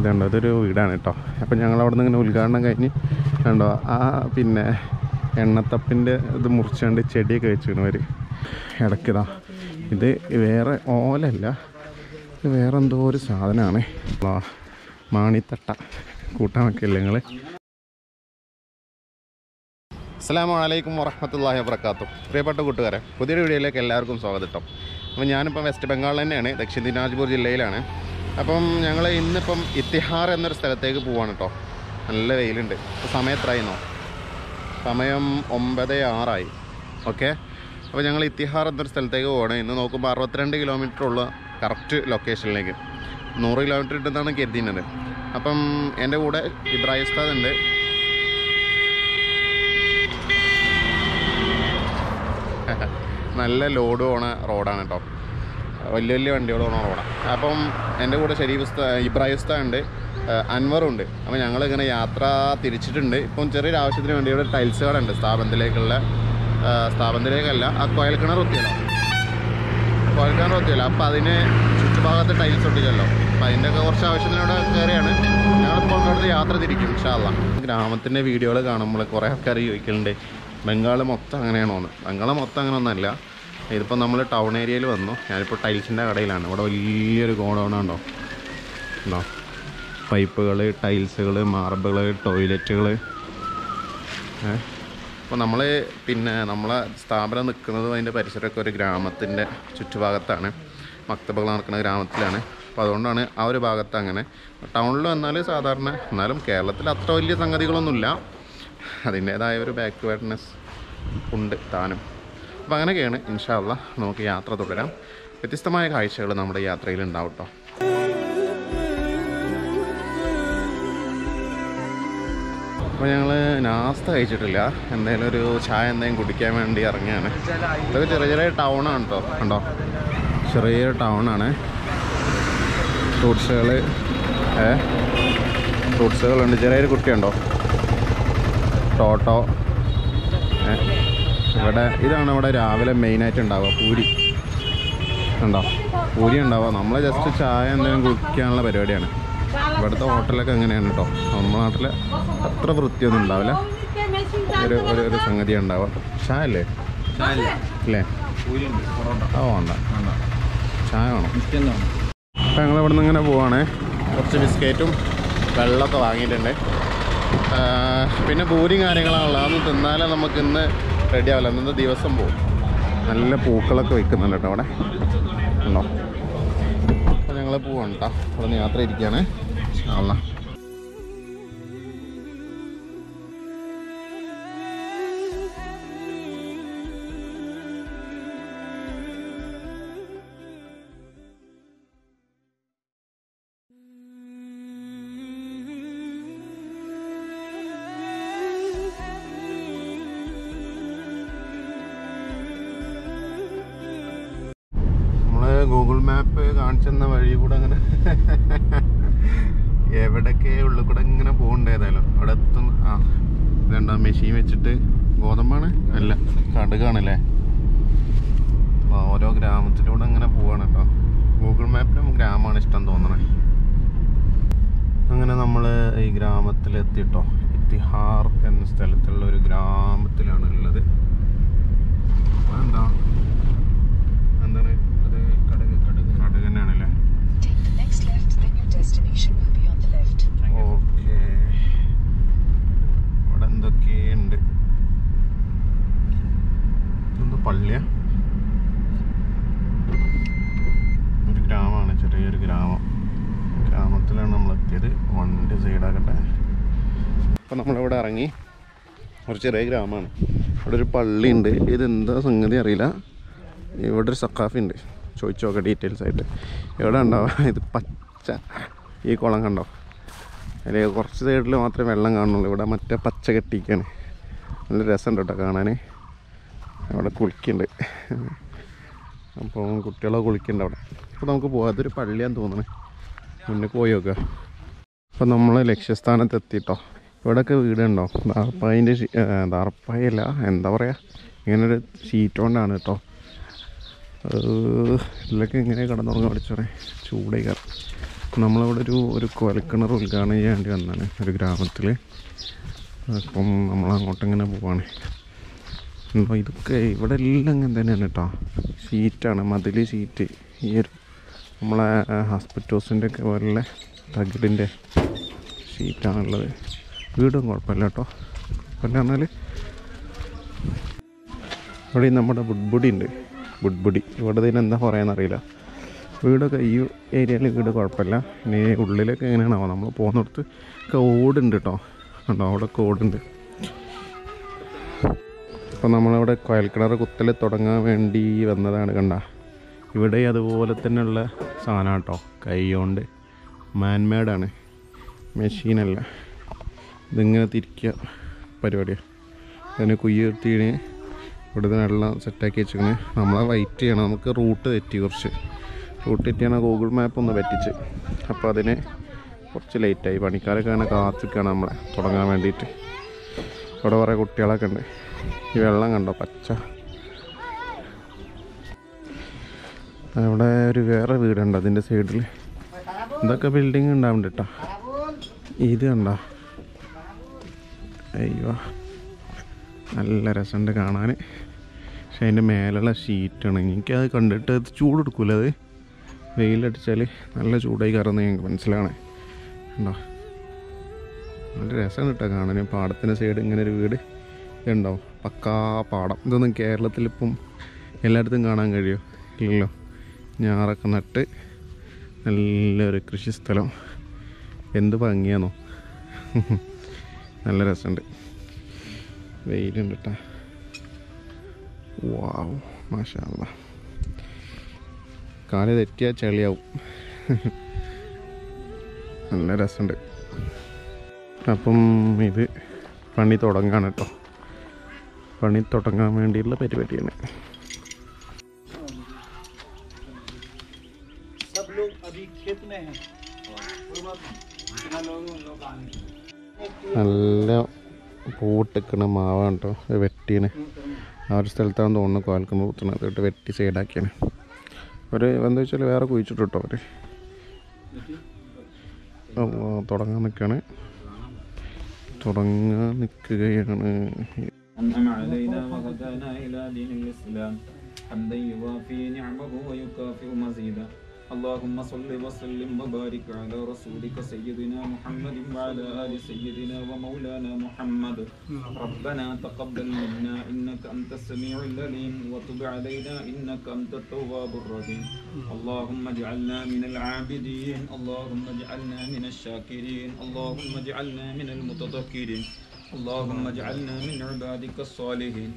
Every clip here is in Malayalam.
ഇതുണ്ടോ. ഇതൊരു വീടാണ് കേട്ടോ അപ്പം ഞങ്ങൾ അവിടെ നിന്ന് ഇങ്ങനെ ഉദ്ഘാടനം കഴിഞ്ഞ് കണ്ടോ ആ പിന്നെ എണ്ണത്തപ്പിന്റെ ഇത് മുറിച്ചുകൊണ്ട് ചെടിയൊക്കെ അവർ ഇടയ്ക്കിതാ ഇത്. വേറെ ഓലല്ല ഇത് വേറെ എന്തോ ഒരു സാധനമാണ് മാണിത്തട്ട. കൂട്ടാൻ വെക്കില്ല നിങ്ങൾ അസ്സാം വലൈക്കും വറഹമത്തല്ലാഹി വർക്കാത്തും പ്രിയപ്പെട്ട കൂട്ടുകാരെ പുതിയൊരു വീഡിയോയിലേക്ക് എല്ലാവർക്കും സ്വാഗതം കേട്ടോ അപ്പം ഞാനിപ്പോൾ വെസ്റ്റ് ബംഗാളിൽ തന്നെയാണ് ദക്ഷിണ ദിനാജ്പൂർ ജില്ലയിലാണ്. അപ്പം ഞങ്ങൾ ഇന്നിപ്പം ഇത്തിഹാർ എന്നൊരു സ്ഥലത്തേക്ക് പോവാണ് കേട്ടോ നല്ല വെയിലുണ്ട്. സമയം എത്രയായിരുന്നോ സമയം ഒമ്പത് ആറായി. ഓക്കെ? അപ്പോൾ ഞങ്ങൾ ഇത്തിഹാർ എന്നൊരു സ്ഥലത്തേക്ക് പോവാണ്. ഇന്ന് നോക്കുമ്പോൾ അറുപത്തിരണ്ട് കിലോമീറ്റർ ഉള്ള കറക്റ്റ് ലൊക്കേഷനിലേക്ക് നൂറ് കിലോമീറ്റർ ഇട്ടെന്നാണ് കരുതിയിരുന്നത് അപ്പം എന്റെ കൂടെ ഇബ്രാഹിം ഉസ്താദ് ഉണ്ട്. നല്ല ലോഡ് പോണ റോഡാണ് കേട്ടോ വലിയ വലിയ വണ്ടികളാണ് അവിടെ. അപ്പം എന്റെ കൂടെ ഷരീഫ് ഉസ്താ ഇബ്രാഹിം ഉസ്താ ഉണ്ട്. അൻവറുണ്ട് അപ്പോൾ ഞങ്ങളിങ്ങനെ യാത്ര തിരിച്ചിട്ടുണ്ട്. ഇപ്പം ചെറിയൊരു ആവശ്യത്തിന് വേണ്ടി ഇവിടെ ടൈൽസ് കട സ്ഥാപനത്തിലേക്കുള്ള സ്ഥാപനത്തിലേക്കല്ല ആ കോയൽക്കിണർ ഒത്തിയല്ലോ. കോയൽക്കിണർ ഒത്തിയല്ലോ. അപ്പോൾ അതിന് ചുറ്റുഭാഗത്ത് ടൈൽസ് ഒട്ടിച്ചല്ലോ. അപ്പോൾ അതിന്റെയൊക്കെ കുറച്ച് ആവശ്യത്തിനോട് കയറിയാണ്. ഞങ്ങളിപ്പോൾ ഇവിടുത്തെ യാത്ര തിരിക്കും ഇൻഷാല്ല ഗ്രാമത്തിന്റെ വീഡിയോകൾ കാണുമ്പോൾ കുറേ ആൾക്കാർ ചോദിക്കലുണ്ട് ബംഗാൾ മൊത്തം അങ്ങനെയാണോന്ന്? ബംഗാൾ മൊത്തം അങ്ങനെ ഒന്നല്ല ഇതിപ്പോൾ നമ്മൾ ടൗൺ ഏരിയയിൽ വന്നു. ഞാനിപ്പോൾ ടൈൽസിന്റെ കടയിലാണ്. ഇവിടെ വലിയൊരു ഗോഡൗൺ ഉണ്ടോ ഉണ്ടോ പൈപ്പുകൾ ടൈൽസുകൾ മാർബിൾ ടോയ്ലറ്റുകൾ അപ്പോൾ നമ്മൾ പിന്നെ നമ്മളെ സ്ഥാപനം നിൽക്കുന്നതും അതിന്റെ പരിസരമൊക്കെ ഒരു ഗ്രാമത്തിന്റെ ചുറ്റുഭാഗത്താണ്. മക്തബകൾ നടക്കുന്ന ഗ്രാമത്തിലാണ്. അപ്പോൾ അതുകൊണ്ടാണ് ആ ഒരു ഭാഗത്ത് അങ്ങനെ. ടൗണിൽ വന്നാൽ സാധാരണ എന്നാലും കേരളത്തിൽ അത്ര വലിയ സംഗതികളൊന്നുമില്ല. അതിന്റേതായ ഒരു ബാക്ക്വേർഡ്നെസ് ഉണ്ട് താനും. അപ്പോൾ അങ്ങനെയൊക്കെയാണ് ഇൻഷാല്ല നമുക്ക് യാത്ര തുടരാം. വ്യത്യസ്തമായ കാഴ്ചകൾ നമ്മുടെ യാത്രയിൽ ഉണ്ടാവും കേട്ടോ അപ്പോൾ ഞങ്ങൾ നാസ്ത കഴിച്ചിട്ടില്ല. എന്തായാലും ഒരു ചായ എന്തെങ്കിലും കുടിക്കാൻ വേണ്ടി ഇറങ്ങിയാണ് ഇതൊക്കെ ചെറിയ ചെറിയ ടൗണാണ് കേട്ടോ കണ്ടോ? ചെറിയ ടൗണാണ് ഫ്രൂട്ട്സുകൾ ഏ? ഫ്രൂട്ട്സുകളുണ്ട്. ചെറിയൊരു കുട്ടിയുണ്ടോ? ടോട്ടോ ഏ? ഇവിടെ ഇതാണ് ഇവിടെ രാവിലെ മെയിനായിട്ട് ഉണ്ടാവുക പൂരി. ഉണ്ടോ പൂരി ഉണ്ടാവുക. നമ്മൾ ജസ്റ്റ് ചായ എന്തെങ്കിലും കുടിക്കാനുള്ള പരിപാടിയാണ്. ഇവിടുത്തെ ഹോട്ടലൊക്കെ അങ്ങനെയാണ് കേട്ടോ നമ്മുടെ നാട്ടിൽ അത്ര വൃത്തിയൊന്നും ഉണ്ടാവില്ല. ഒരു ഒരു ഒരു സംഗതി ഉണ്ടാവുക. ചായ അല്ലേ അല്ലേ ആ വേണ്ട. ചായ വേണം. അപ്പം ഞങ്ങൾ ഇവിടെ നിന്ന് ഇങ്ങനെ പോവാണ്. കുറച്ച് ബിസ്ക്കറ്റും വെള്ളമൊക്കെ വാങ്ങിയിട്ടുണ്ട്. പിന്നെ പൂരിയും കാര്യങ്ങളാണല്ലോ അതൊന്നും തിന്നാലേ നമുക്ക് ഇന്ന് റെഡി ആവില്ല അന്നത്തെ ദിവസം പോകും നല്ല പൂക്കളൊക്കെ വെക്കുന്നുണ്ട് കേട്ടോ അവിടെ. ഉണ്ടോ? അപ്പോൾ ഞങ്ങൾ പോവാണ് കേട്ടോ അവിടെ യാത്ര ഇരിക്കുകയാണ് അല്ല ഗൂഗിൾ മാപ്പ് കാണിച്ചെന്ന വഴി കൂടെ അങ്ങനെ എവിടൊക്കെ ഉള്ളിൽ കൂടെ ഇങ്ങനെ പോകണ്ട ഏതായാലും? അവിടെ എത്തും. ആ ഇതെന്താ മെഷീൻ വെച്ചിട്ട് ഗോതമ്പാണ്? അല്ല കടുകാണല്ലേ? ഓരോ ഗ്രാമത്തിലൂടെ അങ്ങനെ പോവാണ് കേട്ടോ. ഗൂഗിൾ മാപ്പിലും ഗ്രാമമാണ് ഇഷ്ടം തോന്നണേ. അങ്ങനെ നമ്മൾ ഈ ഗ്രാമത്തിലെത്തിട്ടോ ഇത്തിഹാർ എന്ന സ്ഥലത്തുള്ള ഒരു ഗ്രാമത്തിലാണ് ഉള്ളത് എന്താ എന്താണ് അത് കടക് കടക് കടക് തന്നെയാണല്ലേ Take the next left, then your destination will be on the left. Okay ഇവിടെ എന്തൊക്കെയുണ്ട് ഇതെന്ത് പള്ളിയാ ഒരു ഗ്രാമമാണ് ചെറിയൊരു ഗ്രാമം ഗ്രാമത്തിലാണ് നമ്മൾ എത്തിയത് വണ്ടി സൈഡാക്കട്ടെ അപ്പം നമ്മളിവിടെ ഇറങ്ങി ഒരു ചെറിയ ഗ്രാമമാണ്. ഇവിടെ ഒരു പള്ളിയുണ്ട്. ഇതെന്താ സംഗതി അറിയില്ല. ഇവിടെ ഒരു സഖാഫി ഉണ്ട്. ചോദിച്ചു നോക്കാം ഡീറ്റെയിൽസ് ആയിട്ട്. എവിടെ ഉണ്ടാവുക ഇത് പച്ച ഈ കുളം കണ്ടോ? അതിൽ കുറച്ച് സൈഡിൽ മാത്രമേ വെള്ളം കാണുള്ളൂ ഇവിടെ മറ്റേ പച്ച കെട്ടിക്കാണ് നല്ല രസമുണ്ട് കേട്ടോ കാണാൻ അവിടെ കുളിക്കുന്നുണ്ട് അപ്പോൾ കുട്ടികളൊക്കെ കുളിക്കുന്നുണ്ട് അവിടെ. അപ്പോൾ നമുക്ക് പോകാം അതൊരു പള്ളിയാന്ന് തോന്നണേ. മുന്നേ പോയി നോക്കുക അപ്പോൾ നമ്മൾ ലക്ഷ്യസ്ഥാനത്ത് എത്തിട്ടോ. ഇവിടെയൊക്കെ വീടുണ്ടോ? ദാർപ്പായിന്റെ ദാർപ്പായല്ല എന്താ പറയുക ഇങ്ങനൊരു ഷീറ്റ് കൊണ്ടാണ് കേട്ടോ ഇതിലൊക്കെ ഇങ്ങനെ കിടന്നുറങ്ങാൻ പഠിച്ചോറേ ചൂടേ കയറും നമ്മളവിടെ ഒരു ഒരു കൊലക്കിണർ ഉദ്ഘാടനം ചെയ്യാൻ വേണ്ടി വന്നതാണ് ഒരു ഗ്രാമത്തിൽ അപ്പം നമ്മളങ്ങോട്ടിങ്ങനെ പോവാണ്. അപ്പോൾ ഇതൊക്കെ ഇവിടെ എല്ലാം ഇങ്ങനെ തന്നെയാണ് കേട്ടോ ഷീറ്റാണ് മതിൽ ഷീറ്റ് ഈ ഒരു നമ്മളെ ഹോസ്പിറ്റോസിന്റെ ഒക്കെ പോലുള്ള തകിടിന്റെ ഷീറ്റാണുള്ളത് വീടും കുഴപ്പമില്ല കേട്ടോ. പിന്നെ പറഞ്ഞാൽ ഇവിടെ നമ്മുടെ ബുഡ്ബുടി ഉണ്ട്. ബുഡ്ബുടി ഇവിടെ ഇതിന് എന്താ പറയാന്നറിയില്ല വീടൊക്കെ ഈ ഏരിയയിൽ വീട് കുഴപ്പമില്ല. ഇനി ഉള്ളിലൊക്കെ എങ്ങനെയാണാവോ നമ്മൾ പോകുന്നിടത്ത്. ഒക്കെ ഓടുണ്ട് കേട്ടോ. ഉണ്ടോ അവിടെ ഓടുണ്ട്. അപ്പോൾ നമ്മളവിടെ കുഴൽക്കിണർ കുത്തൽ തുടങ്ങാൻ വേണ്ടി വന്നതാണ് കണ്ട. ഇവിടെ അതുപോലെ തന്നെയുള്ള സാധനം കേട്ടോ. കൈ കൊണ്ട് മാൻമേഡാണ് മെഷീനല്ല ഇതിങ്ങനെ തിരിക്കുക. പരിപാടിയാണ് അതിന് കുയ്യെടുത്തിന് ഇവിടുത്തെ വെള്ളം സെറ്റാക്കി വെച്ചിരിക്കണേ. നമ്മളെ വൈറ്റ് ചെയ്യണം. നമുക്ക് റൂട്ട് തെറ്റി കുറച്ച്. റൂട്ട് തെറ്റിയാണ് ഗൂഗിൾ മാപ്പ് ഒന്ന് പറ്റിച്ച്. അപ്പോൾ അതിന് കുറച്ച് ലേറ്റായി പണിക്കാരൊക്കെ അങ്ങനെ കാത്തിക്കാണ് നമ്മളെ. തുടങ്ങാൻ വേണ്ടിയിട്ട്. ഇവിടെ കുറേ കുട്ടികളൊക്കെ ഉണ്ട്. ഈ വെള്ളം കണ്ടോ? പച്ച. അവിടെ ഒരു വേറെ വീടുണ്ട് അതിന്റെ സൈഡിൽ ഇതൊക്കെ ബിൽഡിങ് ഉണ്ടാവുന്നുണ്ട് ഇത് കണ്ടോ. അയ്യോ നല്ല രസമുണ്ട് കാണാൻ. പക്ഷെ അതിന്റെ മേലുള്ള ഷീറ്റാണ്. എനിക്കത് കണ്ടിട്ട് അത് ചൂടെടുക്കൂല അത്. വെയിലടിച്ചാൽ നല്ല ചൂടായി കയറുന്നത് ഞങ്ങൾക്ക് മനസ്സിലാണ്. ഉണ്ടോ നല്ല രസമാണ് കേട്ടോ കാണാൻ. പാടത്തിന്റെ സൈഡ് ഇങ്ങനെ ഒരു വീട് ഇതുണ്ടാവും പക്കാ പാടം. ഇതൊന്നും കേരളത്തിൽ ഇപ്പം എല്ലായിടത്തും കാണാൻ കഴിയുമോ ഇല്ലല്ലോ. ഞാറൊക്കെ നട്ട് നല്ലൊരു കൃഷി സ്ഥലം എന്ത് ഭംഗിയാണോ നല്ല രസമുണ്ട്. വെയിലുണ്ട് കേട്ടോ വാവ് മാഷാല്ല കാൽ തെറ്റിയാൽ ചെളിയാവും. നല്ല രസമുണ്ട്. അപ്പം ഇത് പണി തുടങ്ങാണ് കേട്ടോ പണി തുടങ്ങാൻ വേണ്ടിയുള്ള പരിപാടിയാണ്. പൂട്ടിക്കണ മാവാണ് കേട്ടോ വെട്ടീന് ആ ഒരു സ്ഥലത്താണ് തോന്നുന്നു കോൽക്കുന്ന കുത്തുന്നത് എന്നിട്ട് വെട്ടി സൈഡാക്കിയാണ് ഒരു എന്താ വെച്ചാൽ വേറെ കുഴിച്ചിട്ട് കേട്ടോ അവർ തുടങ്ങാൻ നിൽക്കുകയാണ് തുടങ്ങാൻ നിൽക്കുകയാണ് أنعم علينا وهدانا إلى دين الإسلام حمدا يوافي نعمه ويكافئ مزيدا اللهم صل وسلم وبارك على رسولك سيدنا محمد وعلى آل سيدنا ومولانا محمد. ربنا تقبل منا إنك أنت السميع العليم وتب علينا إنك أنت التواب الرحيم. اللهم اجعلنا من العابدين اللهم اجعلنا من الشاكرين اللهم اجعلنا من المتذكرين اللهم اجعلنا من عبادك الصالحين.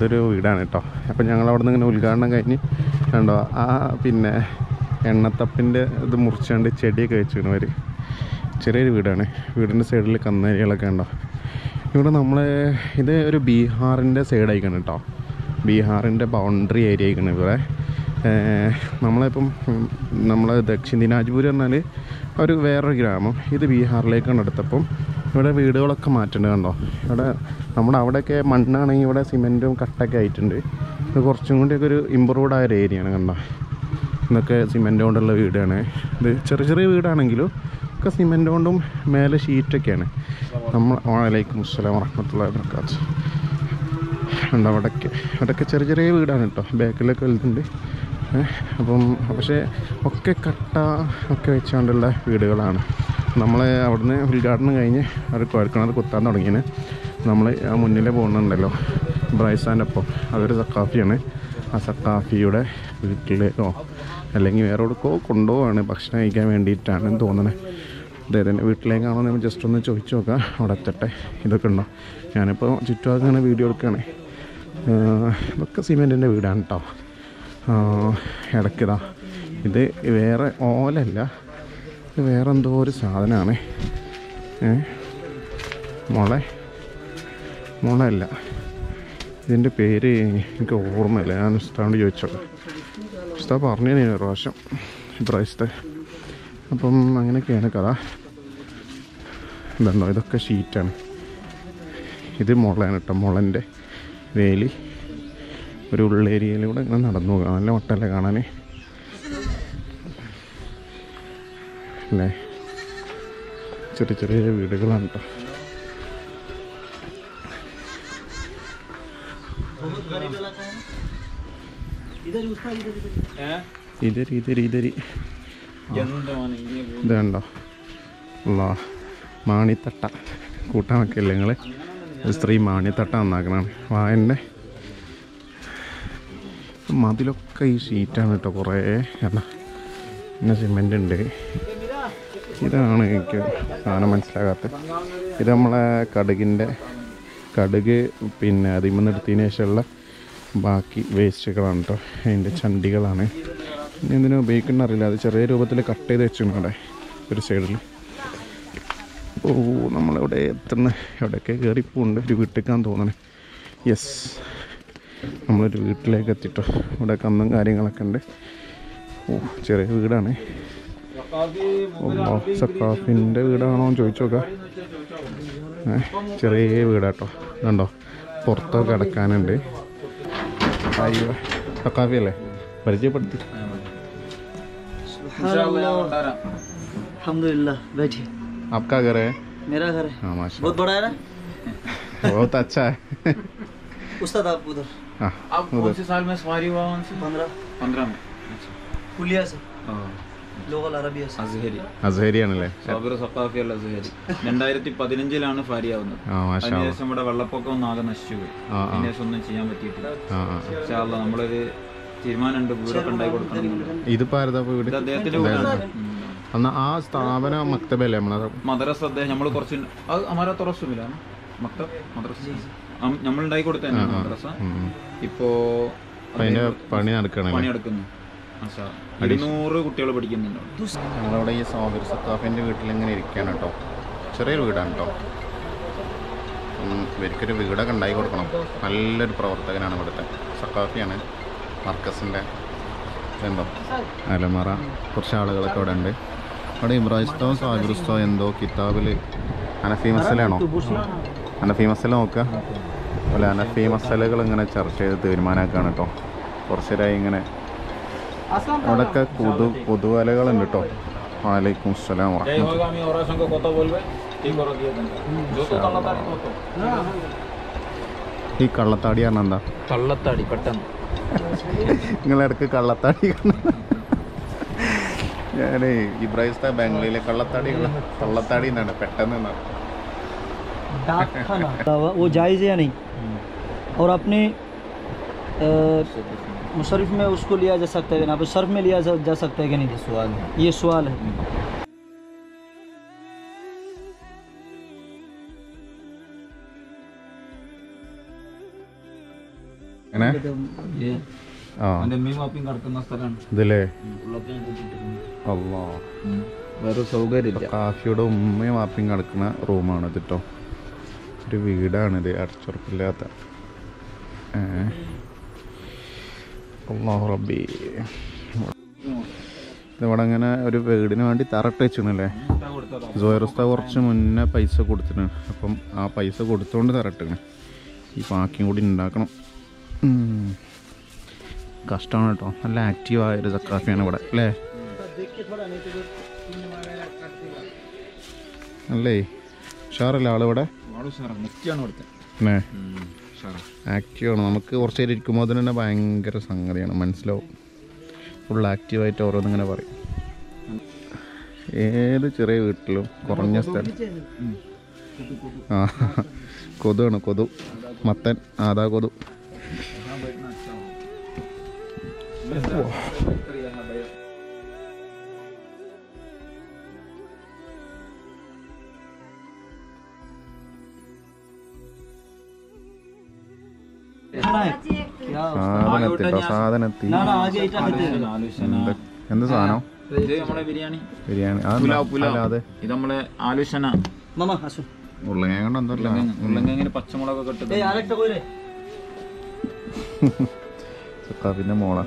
അതൊരു വീടാണ് കേട്ടോ അപ്പം ഞങ്ങൾ അവിടെ നിന്ന് ഇങ്ങനെ ഉദ്ഘാടനം കഴിഞ്ഞ് കണ്ടോ ആ പിന്നെ എണ്ണത്തപ്പിന്റെ ഇത് മുറിച്ചുകൊണ്ട് ചെടിയൊക്കെ വെച്ചിരുന്നു അവർ ചെറിയൊരു വീടാണ്. വീടിന്റെ സൈഡിൽ കന്നരികളൊക്കെ ഉണ്ടോ ഇവിടെ നമ്മൾ ഇത് ഒരു ബീഹാറിന്റെ സൈഡായിക്കാണ് കേട്ടോ ബീഹാറിന്റെ ബൗണ്ടറി ഏരിയ ആയിക്കാണ് ഇവിടെ നമ്മളിപ്പം നമ്മൾ ദക്ഷിണ ദിനാജ്പൂർ പറഞ്ഞാൽ ഒരു വേറൊരു ഗ്രാമം. ഇത് ബീഹാറിലേക്കാണ് എടുത്തപ്പം ഇവിടെ വീടുകളൊക്കെ മാറ്റുന്നുണ്ട് കണ്ടോ? ഇവിടെ നമ്മുടെ അവിടെയൊക്കെ മണ്ണാണെങ്കിൽ ഇവിടെ സിമെന്റും കട്ടൊക്കെ ആയിട്ടുണ്ട്. ഇത് കുറച്ചും കൂടിയൊക്കെ ഒരു ഇമ്പ്രൂവ്ഡ് ആയ ഒരു ഏരിയയാണ് കണ്ടോ? ഇതൊക്കെ സിമെന്റ് കൊണ്ടുള്ള വീടാണ്. ഇത് ചെറിയ ചെറിയ വീടാണെങ്കിലും ഒക്കെ സിമെന്റ് കൊണ്ടും മേലെ ഷീറ്റൊക്കെയാണ് നമ്മൾ വലൈക്കും അസ്സലാം വറഹമത്തുള്ള വർക്കാത്ത് ഉണ്ട് അവിടെയൊക്കെ? അവിടെയൊക്കെ ചെറിയ ചെറിയ വീടാണ് കേട്ടോ. ബാക്കിലൊക്കെ വലുതുണ്ട്. അപ്പം പക്ഷേ ഒക്കെ കട്ട ഒക്കെ വെച്ചുകൊണ്ടുള്ള വീടുകളാണ്. നമ്മൾ അവിടുന്ന് ഉദ്ഘാടനം കഴിഞ്ഞ് അവർ കുഴക്കണത് കുത്താൻ തുടങ്ങിയാണ് നമ്മൾ ആ മുന്നിലെ പോകുന്നുണ്ടല്ലോ ബ്രൈസാന്റെ ഒപ്പം അതൊരു സക്കാഫിയാണ്. ആ സക്കാഫിയുടെ വീട്ടിലേക്കോ അല്ലെങ്കിൽ വേറെ എവിടെക്കോ കൊണ്ടുപോവാണ് ഭക്ഷണം കഴിക്കാൻ വേണ്ടിയിട്ടാണ് തോന്നുന്നത് അദ്ദേഹത്തിന്റെ വീട്ടിലേക്കാണോ നമ്മൾ ജസ്റ്റ് ഒന്ന് ചോദിച്ചു നോക്കാം. അവിടെ എത്തട്ടെ. ഇതൊക്കെ ഉണ്ടോ? ഞാനിപ്പോൾ ഇങ്ങനെ വീഡിയോ എടുക്കുകയാണ്. ഇതൊക്കെ സിമെന്റിന്റെ വീടാണ് കേട്ടോ ഇടയ്ക്കിതാ. ഇത് വേറെ ഓലല്ല. വേറെ എന്തോ ഒരു സാധനമാണ് ഏ? മുള. മുളയല്ല ഇതിന്റെ പേര് എനിക്ക് ഓർമ്മയില്ല. ഞാൻ ഉസ്താണ്ട് ചോദിച്ചോളൂ. ഉസ്താ പറഞ്ഞു ഒരു പ്രാവശ്യം. ഇപ്രാവശ്യത്തെ അപ്പം അങ്ങനെയൊക്കെയാണ് കഥ. ഇതുണ്ടോ ഇതൊക്കെ ഷീറ്റാണ്. ഇത് മുളയാണ് കേട്ടോ. മുളന്റെ വേലി. ഒരു ഉള്ളേരിയയിലൂടെ ഇങ്ങനെ നടന്നു പോകാം. നല്ല വട്ടമല്ലേ കാണാൻ അല്ലേ ചെറിയ ചെറിയ വീടുകളാണ് കേട്ടോ ഇതരി ഇതരി ഇതരി. എന്താണ് ഇങ്ങനെ പോകുന്നത്? ഇത് കണ്ടോ? അല്ലാ മാണിത്തട്ട. കൂട്ടാൻ വെക്കില്ല നിങ്ങൾ സ്ത്രീ മാണിത്തട്ട നന്നാക്കണാണ്. വായന്റെ മതിലൊക്കെ ഈ ഷീറ്റാണ് കേട്ടോ കുറേ. എന്നാ പിന്നെ സിമെന്റ് ഉണ്ട്. ഇതാണ് എനിക്ക് സാധനം മനസ്സിലാകാത്തത്. ഇത് നമ്മളെ കടുകിന്റെ കടുക് പിന്നെ അതിൽ നിന്ന് എടുത്തതിന് ശേഷമുള്ള ബാക്കി വേസ്റ്റുകളാണ് കേട്ടോ അതിന്റെ ചണ്ടികളാണ്. ഇനി എന്തിനാ ഉപയോഗിക്കുന്ന അറിയില്ല. അത് ചെറിയ രൂപത്തിൽ കട്ട് ചെയ്ത് വെച്ചിട്ടുണ്ട് അവിടെ ഒരു സൈഡിൽ ഓ നമ്മളിവിടെ എത്തുന്ന എവിടെയൊക്കെ കയറിപ്പോണ്ട് ഒരു വീട്ടിലേക്കാന്ന് തോന്നണേ. യെസ് നമ്മളൊരു വീട്ടിലേക്ക് എത്തിട്ടോ. ഇവിടെ കന്നും കാര്യങ്ങളൊക്കെ ഉണ്ട്. ഓ ചെറിയ വീടാണ്. സക്കാഫി ഓ സക്കാഫിൻ്റെ വീടാണോ എന്ന് ചോദിച്ചു നോക്കാം ഏ, ചെറിയ വീടാട്ടോ കണ്ടോ പുറത്തൊക്കെ കിടക്കാനുണ്ട് അയ്യോ സക്കാഫി അല്ലേ പരിചയപ്പെടുത്തി ഇൻഷാല്ലാ ഞാൻ കൊണ്ടുവരാം. अल्हम्दुलिल्लाह बैठिए आपका घर है मेरा घर है हाँ माशा बहुत बड़ा है ना बहुत अच्छा है उस्ताद आप उधर हाँ आप कौन से साल में सवारी हुआ वहाँ से पंद्रह पंद्रह में कुलिया से हाँ लोकल अरबिया से അസ്ഹരി. അസേരിയാണല്ലേ സാബിർ സക്കാഫി അൽ അസ്ഹരി. രണ്ടായിരത്തി പതിനഞ്ചിലാണ് ഫാരിയാവുന്നത് ആ മാഷാ അല്ലാ. അതിനുശേഷം ഇവിടെ വെള്ളപ്പൊക്കം ഒന്നും ആകെ നശിച്ചു പോയി. ആ ആ. അതിനുശേഷം ഒന്നും ചെയ്യാൻ പറ്റിയിട്ടില്ല. നമ്മളൊരു തീരുമാനമുണ്ട്. വീടൊക്കെ ഉണ്ടായി കൊടുക്കണം. ഇതിപ്പോ വീട്? അദ്ദേഹത്തിന്റെ. ആ സ്ഥാപന മക്തബല്ലേ നമ്മളെ? മദ്രസ അദ്ദേഹം നമ്മൾ കുറച്ച് അത് അമരാ തുറസുമില്ല മക്തബ് മദ്രസ. നമ്മൾ ഉണ്ടായി കൊടുത്ത മദ്രസ. ഇപ്പോ അപ്പൊ അതിന്റെ പണി നടക്കുന്നു. ഇരുന്നൂറ് കുട്ടികൾ പഠിക്കുന്നുണ്ടോ. ഞങ്ങളവിടെ ഈ സാബിർ സത്താഫിന്റെ വീട്ടിൽ ഇങ്ങനെ ഇരിക്കുകയാണ് കേട്ടോ ചെറിയൊരു വീടാണ് കേട്ടോ ഇവർക്കൊരു വീടൊക്കെ ഉണ്ടാക്കി കൊടുക്കണം. നല്ലൊരു പ്രവർത്തകനാണ് ഇവിടുത്തെ. സക്കാഫിയാണ് മർക്കസിന്റെ എന്തോ അലമറ കുറച്ച് ആളുകളൊക്കെ ഇവിടെ ഉണ്ട്. അവിടെ ഇബ്രാഹിസ്തോ സാബിറുസ്തോ എന്തോ കിതാബിൽ അനഫി മസലാണോ? അനഫി മസല നോക്കുക അല്ല അനഫി മസലകൾ ഇങ്ങനെ ചർച്ച ചെയ്ത് തീരുമാനമാക്കുകയാണ് കേട്ടോ കുറച്ചേരായി ഇങ്ങനെ അവിടെയൊക്കെ കൊതു കൊതുവലകളുണ്ട് കേട്ടോ വാലൈക്കും അസ്സലാം ഈ കള്ളത്താടി ആണ് എന്താ? കള്ളത്താടി പെട്ടെന്ന്. നിങ്ങളിടക്ക് കള്ളത്താടി ഞാൻ ഇബ്രാഹിസ്ത ബാംഗ്ലൂരിലെ കള്ളത്താടി കള്ളത്താടി എന്നാണ് പെട്ടെന്ന് എന്നാണ് वो जायज़ या नहीं मुशरफ में उसको लिया जा सकता है ना पे सर्फ में लिया जा, जा सकता है कि नहीं सवाल ये सवाल है അങ്ങനെ ആ അവന്റെ അമ്മയും വാപ്പിയും കിടക്കുന്ന സ്ഥലമാണ് ഇതില്ലേ ഉള്ളൊക്കെ ഞാൻ കൂട്ടിയിട്ടിട്ടുണ്ട്. അല്ലാ ഉം. വേറെ സൗകര്യമില്ല കാഫിയുടെ ഉമ്മയും വാപ്പിയും കിടക്കുന്ന റൂമാണ് ഇത് കേട്ടോ ഒരു വീടാണിത് അടച്ചുറപ്പില്ലാത്ത ഏ. അല്ലാഹു റബ്ബി. ഇതിവിടെ അങ്ങനെ ഒരു വീടിന് വേണ്ടി തറട്ട് വെച്ചിരുന്നല്ലേ. ജോയറുസ്ത കുറച്ച് മുന്നേ പൈസ കൊടുത്തിട്ട് അപ്പം ആ പൈസ കൊടുത്തോണ്ട് തരട്ടാണ് ഈ പാക്കിങ് കൂടി ഉണ്ടാക്കണം. കഷ്ടമാണ് കേട്ടോ നല്ല ആക്റ്റീവ് ആയൊരു സക്കാഫിയാണ് ഇവിടെ അല്ലേ? അല്ലേ? ഉഷാറല്ലേ ആളിവിടെ ആൾ ആക്റ്റീവാണ് നമുക്ക് കുറച്ച് നേരം ഇരിക്കുമ്പോൾ തന്നെ ഭയങ്കര സംഗതിയാണ്. മനസ്സിലാവും. ഫുൾ ആക്റ്റീവായിട്ട് ഓരോന്നിങ്ങനെ പറയും. ഏത് ചെറിയ വീട്ടിലും കുറഞ്ഞ സ്ഥലം. ആ കൊതുവാണ്. കൊതു. മത്തൻ ആദാ കൊതു. സാധനത്തിട്ടോ സാധനത്തിൽ എന്ത് സാധനം? ബിരിയാണി. അല്ലാതെ? ഇത് പിന്നെ മോളാ.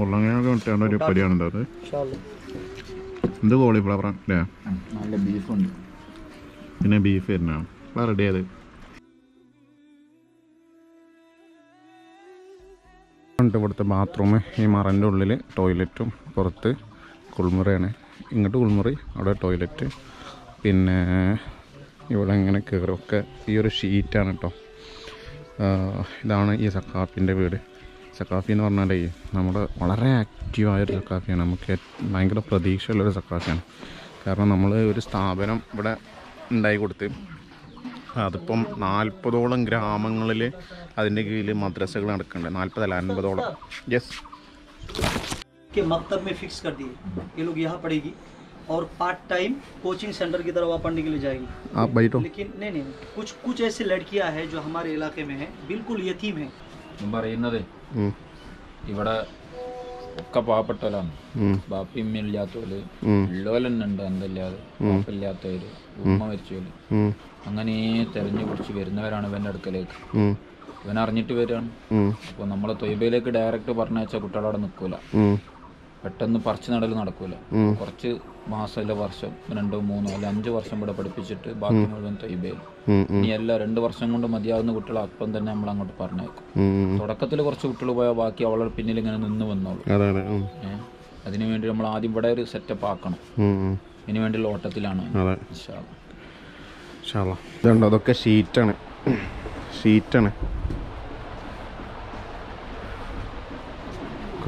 ഉരുളങ്ങയൊക്കെ മുട്ടയുടെ ഒരു പരിയാണല്ലോ അത്. എന്ത് കോളിഫ്ലവറാണ് അല്ലേ? നല്ല ബീഫുണ്ട്. പിന്നെ ബീഫ് വരുന്നതാണ് റെഡി ആയത്. ഉണ്ട് ഇവിടുത്തെ ബാത്റൂം ഈ മറന്റെ ഉള്ളിൽ ടോയ്ലറ്റും പുറത്ത് കുൾമുറിയാണ് ഇങ്ങോട്ട് കുൾമുറി അവിടെ ടോയ്ലറ്റ് പിന്നെ ഇവിടെ ഇങ്ങനെ കയറുമൊക്കെ ഈ ഒരു ഷീറ്റാണ് കേട്ടോ ഇതാണ് ഈ സക്കാപ്പിന്റെ വീട്. സക്കാഫി എന്ന് പറഞ്ഞാലേ നമ്മൾ വളരെ ആക്റ്റീവായൊരു സക്കാഫിയാണ് നമുക്ക് ഏ- ഭയങ്കര പ്രതീക്ഷയുള്ളൊരു സക്കാഫിയാണ് കാരണം നമ്മൾ ഒരു സ്ഥാപനം ഇവിടെ ഉണ്ടായി കൊടുത്ത് അതിപ്പം നാൽപ്പതോളം ഗ്രാമങ്ങളിൽ അതിൻ്റെ കീഴിൽ മദ്രസകൾ നടക്കുന്നുണ്ട് നാൽപ്പതല്ല അൻപതോളം യെസ് के मकतब में फिक्स कर दिए ये लोग यहाँ पढ़ेगी और पार्ट टाइम कोचिंग सेंटर की तरफ वहाँ पढ़ने के लिए जाएगी ആ ബൈറ്റോ लेकिन नहीं नहीं नहीं, कुछ कुछ ऐसी लड़कियां हैं जो हमारे इलाके में हैं बिल्कुल यतीम हैं ഞാൻ പറയുന്നത് ഇവിടെ ഒക്കെ പാവപ്പെട്ടവരാണ്. ബാപ്പിയും ഇല്ലാത്തവര് ഉള്ളവരെന്നുണ്ട് എന്തല്ലാതെ ബാപ്പില്ലാത്തവര് ഉമ്മ മരിച്ചവര്. അങ്ങനെ തെരഞ്ഞു പിടിച്ച് വരുന്നവരാണ് ഇവന്റെ അടുക്കലേക്ക്. ഇവൻ അറിഞ്ഞിട്ട് വരികയാണ് അപ്പോൾ നമ്മളെ തൊയ്ബയിലേക്ക് ഡയറക്റ്റ് പറഞ്ഞയച്ച കുട്ടികളവിടെ നിൽക്കൂല പെട്ടെന്ന് പറിച്ചു നടൽ നടക്കൂല. കുറച്ച് മാസം അല്ല വർഷം? രണ്ടോ മൂന്നോ അല്ല അഞ്ചു വർഷം ഇവിടെ പഠിപ്പിച്ചിട്ട് ബാക്കി മുഴുവൻ തൊയ്ബയിൽ ഇനി എല്ലാ രണ്ട് വർഷം കൊണ്ട് മതിയാവുന്ന കുട്ടികൾ അപ്പം തന്നെ നമ്മൾ അങ്ങോട്ട് പറഞ്ഞേക്കും തുടക്കത്തിൽ കുറച്ച് കുട്ടികൾ പോയാൽ ബാക്കി അവളുടെ പിന്നിൽ ഇങ്ങനെ നിന്ന് വന്നോളൂ. അതിനുവേണ്ടി ഏഹ് അതിനു വേണ്ടി നമ്മൾ ആദ്യം ഇവിടെ ഒരു സെറ്റപ്പ് ആക്കണം. ഇതിനു വേണ്ടിയുള്ള ഓട്ടത്തിലാണ്. ഇതുണ്ടോ? അതൊക്കെ ഷീറ്റാണ് ഷീറ്റാണ്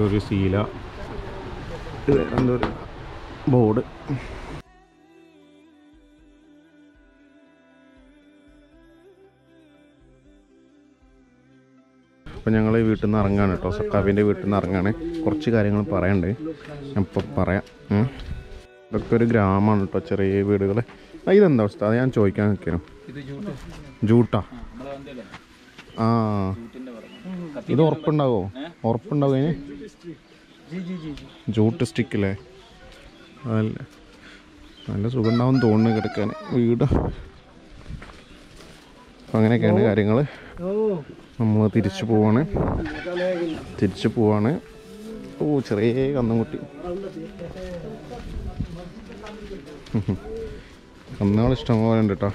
ഒരു ശീല ഇത് എന്താ ഒരു ബോർഡ്. അപ്പം ഞങ്ങൾ വീട്ടിൽ നിന്ന് ഇറങ്ങാണ് കേട്ടോ. സക്കാഫിന്റെ വീട്ടിൽ നിന്ന് ഇറങ്ങാണ്. കുറച്ച് കാര്യങ്ങൾ പറയണ്ട്. ഞാൻ ഇപ്പോൾ പറയാം. ഇതൊക്കെ ഒരു ഗ്രാമമാണ് കേട്ടോ ചെറിയ വീടുകൾ ഇതെന്താ അവസ്ഥ? അത് ഞാൻ ചോദിക്കാൻ നിൽക്കണം ജൂട്ടാ? ആ. ഇത് ഉറപ്പുണ്ടാവോ? ഉറപ്പുണ്ടാവും ജൂട്ട് സ്റ്റിക്കില്ലേ അതല്ല നല്ല സുഖം ഉണ്ടാവും തോന്നുന്നു കിടക്കാൻ. വീട്. അപ്പം അങ്ങനെയൊക്കെയാണ് കാര്യങ്ങൾ നമ്മൾ തിരിച്ചു പോവാണ്. തിരിച്ചു പോവാണ്. ഓ ചെറിയ കന്നുകുട്ടി കന്നുകൾ ഇഷ്ടം പോലെ ഉണ്ട് കേട്ടോ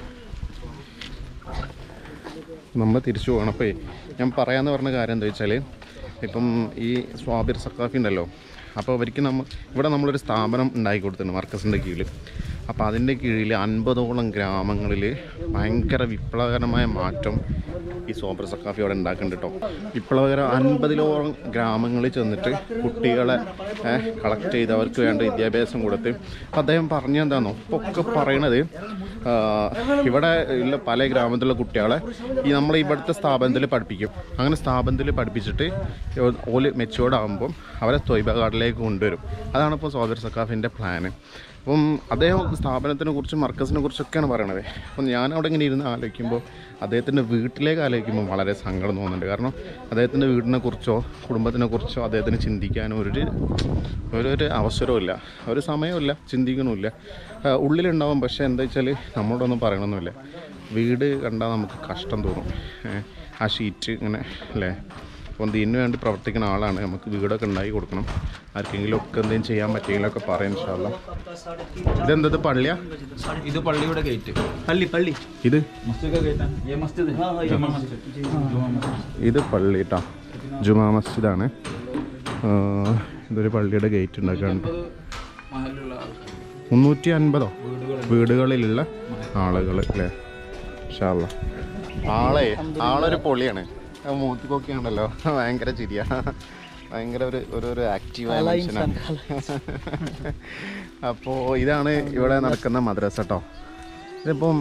നമ്മൾ തിരിച്ചു പോകണം അപ്പോൾ ഞാൻ പറയാമെന്ന് പറഞ്ഞ കാര്യം എന്താ വെച്ചാൽ ഇപ്പം ഈ സ്വാബിർ സക്കാഫി ഉണ്ടല്ലോ. അപ്പോൾ അവർക്ക് നമ്മൾ ഇവിടെ നമ്മളൊരു സ്ഥാപനം ഉണ്ടാക്കി കൊടുത്തിട്ടുണ്ട് മർക്കസിന്റെ കീഴിൽ. അപ്പോൾ അതിന്റെ കീഴിൽ അൻപതോളം ഗ്രാമങ്ങളിൽ ഭയങ്കര വിപ്ലവകരമായ മാറ്റം ഈ സോബർ സക്കാഫി അവിടെ ഉണ്ടാക്കുന്നുണ്ട് കേട്ടോ. വിപ്ലവകര അൻപതിലോളം ഗ്രാമങ്ങളിൽ ചെന്നിട്ട് കുട്ടികളെ കളക്ട് ചെയ്ത് അവർക്ക് വേണ്ട വിദ്യാഭ്യാസം കൊടുത്ത് അപ്പം അദ്ദേഹം പറഞ്ഞെന്താണോ ഒക്കെ പറയണത് ഇവിടെ ഉള്ള പല ഗ്രാമത്തിലുള്ള കുട്ടികളെ ഈ നമ്മൾ ഇവിടുത്തെ സ്ഥാപനത്തിൽ പഠിപ്പിക്കും. അങ്ങനെ സ്ഥാപനത്തിൽ പഠിപ്പിച്ചിട്ട് ഓൽ മെച്ചുവേർഡ് ആകുമ്പം അവരെ തൊയ്ബ കാർഡിലേക്ക് കൊണ്ടുവരും. അതാണ് ഇപ്പോൾ സോദർ സക്കാഫിന്റെ പ്ലാന് അപ്പം അദ്ദേഹം സ്ഥാപനത്തിനെ കുറിച്ചും മർക്കസിനെ കുറിച്ചൊക്കെയാണ് പറയണത്. അപ്പം ഞാൻ അവിടെ ഇങ്ങനെ ഇരുന്ന് ആലോചിക്കുമ്പോൾ അദ്ദേഹത്തിന്റെ വീട്ടിലേക്ക് ആലോചിക്കുമ്പോൾ വളരെ സങ്കടം തോന്നുന്നുണ്ട്. കാരണം അദ്ദേഹത്തിന്റെ വീടിനെ കുറിച്ചോ കുടുംബത്തിനെ കുറിച്ചോ അദ്ദേഹത്തിന് ചിന്തിക്കാനോ ഒരു ഒരു അവസരവുമില്ല. ഒരു സമയമില്ല ചിന്തിക്കണമില്ല ഉള്ളിലുണ്ടാവും. പക്ഷേ എന്താ വെച്ചാൽ നമ്മളോടൊന്നും പറയണമെന്നില്ല വീട് കണ്ടാൽ നമുക്ക് കഷ്ടം തോന്നും. ആ ഷീറ്റ് ഇങ്ങനെ അല്ലേ? അപ്പം ഇതിനു വേണ്ടി പ്രവർത്തിക്കുന്ന ആളാണ്. നമുക്ക് വീടൊക്കെ ഉണ്ടാക്കി കൊടുക്കണം. ആർക്കെങ്കിലും ഒക്കെ എന്തെങ്കിലും ചെയ്യാൻ പറ്റിയെങ്കിലൊക്കെ പറയാം ഇൻഷാല്ല ഇതെന്തത് പള്ളിയാ? ഇത് പള്ളിയുടെ ഗേറ്റ്. പള്ളി പള്ളി. ഇത്? ഇത് പള്ളി കേട്ടാ ജുമാ മസ്ജിദാണ്. ഇതൊരു പള്ളിയുടെ ഗേറ്റ് ഉണ്ടാക്കുന്നുണ്ട് മുന്നൂറ്റി അൻപതോ വീടുകളിലുള്ള ആളുകൾ അല്ലേ? ഷാള്ള ആളെ ആളൊരു പൊളിയാണ്. മൂത്തിക്കൊക്കെ ഉണ്ടല്ലോ ഭയങ്കര ചിരിയ ഭയങ്കര ഒരു ഒരു ഒരു ആക്റ്റീവായ മനുഷ്യനാണ് അപ്പോൾ ഇതാണ് ഇവിടെ നടക്കുന്ന മദ്രസ കേട്ടോ ഇതിപ്പം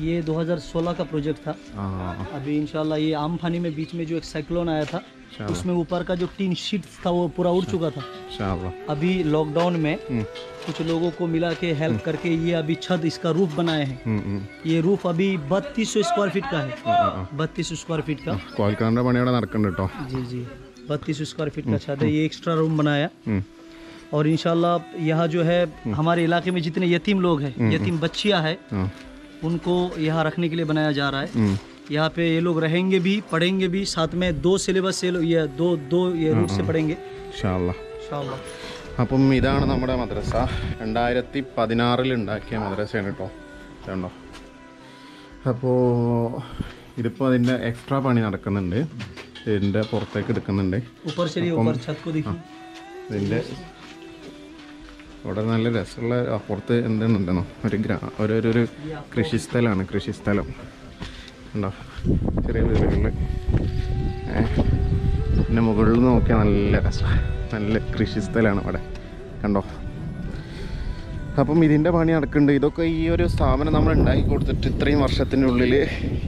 ये 2016 का प्रोजेक्ट था अभी इंशाल्लाह ये आमफानी में बीच में जो एक साइक्लोन आया था उसमें ऊपर का जो टीन शीट था वो पूरा उड़ चुका था अभी लॉकडाउन में कुछ लोगों को मिला के हेल्प करके ये अभी छत इसका रूफ बनाए हैं। ये रूफ अभी बत्तीस सौ स्क्वायर फीट का है। बत्तीस स्क्वायर फीट का। जी जी। बत्तीस स्क्वायर फीट का छत है। ये एक्स्ट्रा रूम बनाया। और इनशाला यहाँ जो है हमारे इलाके में जितने यतीम लोग हैं यतीम बच्चिया है उनको यहाँ रखने के लिए बनाया जा रहा है। यहाँ पे ये लोग रहेंगे भी पढ़ेंगे भी साथ में दो सिलेबस से ये दो दो ये रूट से पढ़ेंगे। इंशाल्लाह। इंशाल्लाह। അപ്പം ഇതാണ് നമ്മുടെ മദ്രസ. രണ്ടായിരത്തി പതിനാറിൽ ഉണ്ടാക്കിയ മദ്രസയാണ് കേട്ടോ ഇതുണ്ടോ? അപ്പോൾ ഇതിപ്പോൾ അതിന്റെ എക്സ്ട്രാ പണി നടക്കുന്നുണ്ട്. ഇതിന്റെ പുറത്തേക്ക് എടുക്കുന്നുണ്ട്. ഇതിന്റെ ഇവിടെ നല്ല രസമുള്ള പുറത്ത് എന്തെന്നുണ്ടെന്നോ ഒരു ഗ്രാ ഒരു ഒരു കൃഷി സ്ഥലമാണ് കൃഷി സ്ഥലം ഉണ്ടോ? ചെറിയ വീടുകളിൽ പിന്നെ മുകളിൽ നോക്കിയാൽ നല്ല രസമാണ് നല്ല കൃഷിസ്ഥലമാണ് അവിടെ. കണ്ടോ? അപ്പം ഇതിന്റെ പണി നടക്കുന്നുണ്ട്. ഇതൊക്കെ ഈ ഒരു സ്ഥാപനം നമ്മൾ ഉണ്ടാക്കി കൊടുത്തിട്ട് ഇത്രയും വർഷത്തിനുള്ളിൽ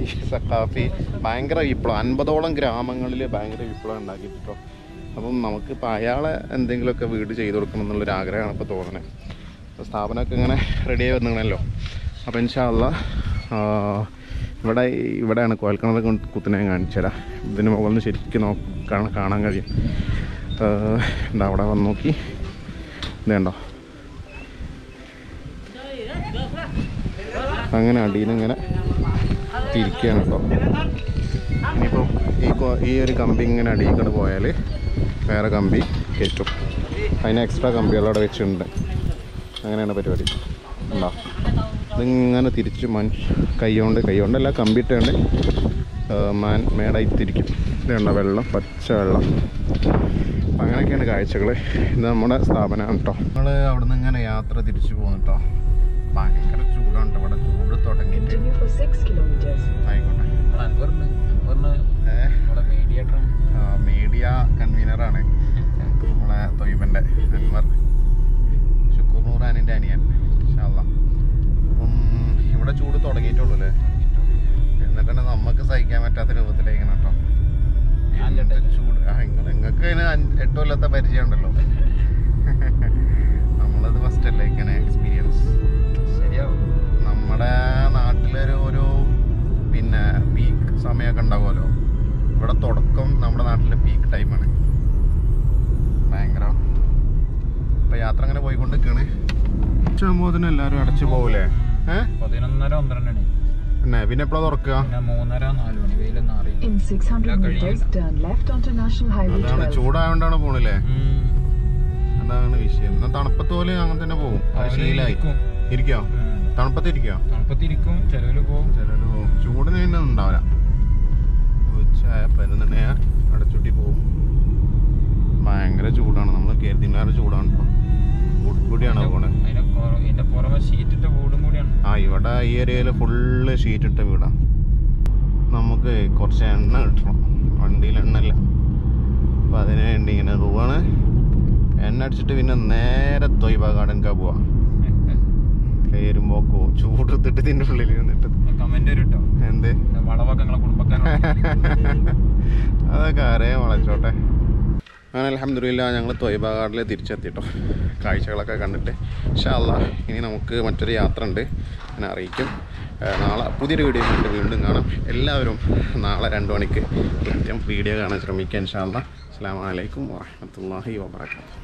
ഈ സക്കാഫി ഭയങ്കര വിപ്ലവം. അൻപതോളം ഗ്രാമങ്ങളിൽ ഭയങ്കര വിപ്ലവം ഉണ്ടാക്കിയിട്ടോ അപ്പം നമുക്കിപ്പോൾ അയാളെ എന്തെങ്കിലുമൊക്കെ വീട് ചെയ്ത് കൊടുക്കണം എന്നുള്ളൊരു ആഗ്രഹമാണ് ഇപ്പോൾ തോന്നുന്നത് അപ്പോൾ സ്ഥാപനമൊക്കെ ഇങ്ങനെ റെഡിയായി വന്നിങ്ങനല്ലോ അപ്പോൾ ഇൻഷാല്ല ഇവിടെ ഇവിടെയാണ് കോൽക്കണത് കുത്തിനെ കാണിച്ചു തരാം ഇതിന് മുകളിൽ ശരിക്കും നോക്കാൻ കാണാൻ കഴിയും. അവിടെ വന്ന് നോക്കി. ഇതേണ്ടോ അങ്ങനെ അടിയിലിങ്ങനെ തിരിക്കുകയാണ് കേട്ടോ ഇനിയിപ്പോൾ ഈ ഈ ഒരു കമ്പി ഇങ്ങനെ അടിയിൽ കൂടെ പോയാൽ വേറെ കമ്പി കയറ്റും. അതിന് എക്സ്ട്രാ കമ്പികളവിടെ വെച്ചിട്ടുണ്ട്. അങ്ങനെയാണ് പരിപാടി. ഉണ്ടോ ഇതിങ്ങനെ തിരിച്ച് മനുഷ്യ കൈകൊണ്ട് കമ്പി ഇട്ടുകൊണ്ട് മാൻ മേടായി തിരിക്കും. ഇതുണ്ടോ വെള്ളം പച്ച വെള്ളം. അപ്പം അങ്ങനെയൊക്കെയാണ് കാഴ്ചകൾ ഇത് നമ്മുടെ സ്ഥാപനമാണ് കേട്ടോ നമ്മൾ അവിടെ നിന്ന് ഇങ്ങനെ യാത്ര തിരിച്ചു പോകുന്നു കേട്ടോ ഭയങ്കര ചൂടാണ് ഇവിടെ. ചൂട് തുടങ്ങിയിട്ട്. Continue for 6 kilometers. ആയിക്കോട്ടെ. അൻവറിന് അൻവറിന് ഏഹ് നമ്മുടെ മീഡിയേറ്റർ മീഡിയ കൺവീനറാണ് നമ്മളെ തൊയ്ബന്റെ അൻവർ. ഷുക്കൂർ നൂറാനിന്റെ അനിയൻ. ഇൻഷാല്ലാ. അപ്പം ഇവിടെ ചൂട് തുടങ്ങിയിട്ടുള്ളൂ അല്ലേ എന്നിട്ട് തന്നെ നമുക്ക് സഹിക്കാൻ പറ്റാത്ത രൂപത്തിലേക്കാണ് കേട്ടോ ചൂട്. ആ നിങ്ങൾ നിങ്ങൾക്ക് അതിന് എട്ട് കൊല്ലത്തെ പരിചയം ഉണ്ടല്ലോ നമ്മളത് ഫസ്റ്റ് അല്ലേ ഇങ്ങനെ എക്സ്പീരിയൻസ് ശരിയാവും. നമ്മുടെ നാട്ടിലൊരു ഒരു പിന്നെ പീക്ക് സമയമൊക്കെ ഉണ്ടാവുമല്ലോ. ഇവിടെ തുടക്കം നമ്മുടെ നാട്ടിലെ പീക്ക് ടൈമാണ് ഭയങ്കര ഇപ്പൊ യാത്ര അങ്ങനെ പോയിക്കൊണ്ടിരിക്കാണ്. ഉച്ചയാകുമ്പോഴത്തേനും എല്ലാവരും അടച്ചു പോകൂലേ ഏഹ് പതിനൊന്നര പന്ത്രണ്ട് മണി പിന്നെ പിന്നെ എപ്പോഴാണ് തുറക്കുക? പിന്നെ മൂന്നര നാല് മണി വെയിലൊന്നും അറിയില്ല. In 600 meters, turn left onto National Highway അതാണ് 12. ചൂടായോണ്ടാണ് പോണില്ലേ. അതാണ് വിഷയം. എന്നാ തണുപ്പത്ത് പോലെ അങ്ങനെ തന്നെ പോകും. അത് ശീലായി. ഇരിക്കോ. തണുപ്പത്ത് ഇരിക്കോ ചിലവിൽ പോകും. ചൂടിന് പിന്നെ ഉണ്ടാവില്ല. അടച്ചുട്ടി പോകും. ഭയങ്കര ചൂടാണ്. നമ്മൾ കരുതിണ്ടാറ് ചൂടാണ് കേട്ടോ പോണത്? അതിന്റെ ഇതിന്റെ പുറമെ ഷീറ്റിട്ട വീടും കൂടിയാണ്. ആ ഇവിടെ ഈ ഏരിയയിൽ ഫുള്ള് ഷീറ്റ് ഇട്ട വീടാ. നമുക്ക് കുറച്ച് എണ്ണ കിട്ടണം. വണ്ടിയിൽ എണ്ണല്ല അപ്പം അതിന് വേണ്ടി ഇങ്ങനെ പോവാണ്. എണ്ണ അടിച്ചിട്ട് പിന്നെ നേരെ തൊയ്ബ ഗാർഡൻക്കാ പോവാ. കയറുമ്പോക്കോ ചൂടെടുത്തിട്ട് ഇതിന്റെ ഉള്ളിൽ നിന്നിട്ട്. കമന്റ് വരും എന്ത്? വളവൊക്കെ നിങ്ങളെ കുടുംബക്കാരാണ് അതൊക്കെ അറിയാൻ വളച്ചോട്ടെ. അങ്ങനെ അലഹമില്ല ഞങ്ങൾ തൊയ്ബ ഗാർഡിൽ തിരിച്ചെത്തിട്ടോ. കാഴ്ചകളൊക്കെ കണ്ടിട്ട്. ഷാല്ല ഇനി നമുക്ക് മറ്റൊരു യാത്ര ഉണ്ട്. ഞാൻ അറിയിക്കും. നാളെ പുതിയൊരു വീഡിയോ കണ്ടിട്ട് വീണ്ടും കാണാം. എല്ലാവരും നാളെ രണ്ട് മണിക്ക് കൃത്യം വീഡിയോ കാണാൻ ശ്രമിക്കാം ഷാല്ല അസ്സാം വലൈക്കും വാഹമത്തല്ലാഹി വാബർക്കാത്തു